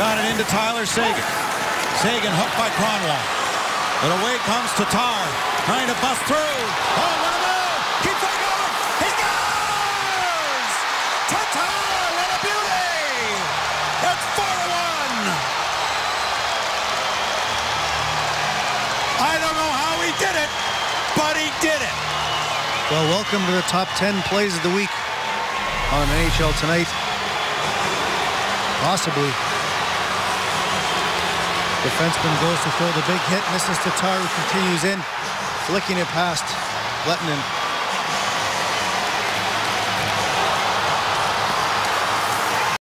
Got it into Tyler Seguin. Seguin hooked by Kronwall. But away comes Tatar. Trying to bust through. Oh, what a move! Keeps on going! He scores! Tatar, what a beauty! It's 4 1. I don't know how he did it, but he did it. Well, welcome to the top 10 plays of the week on NHL Tonight. Possibly. Defenseman goes to throw the big hit, misses Tatar, who continues in, flicking it past Lehtonen.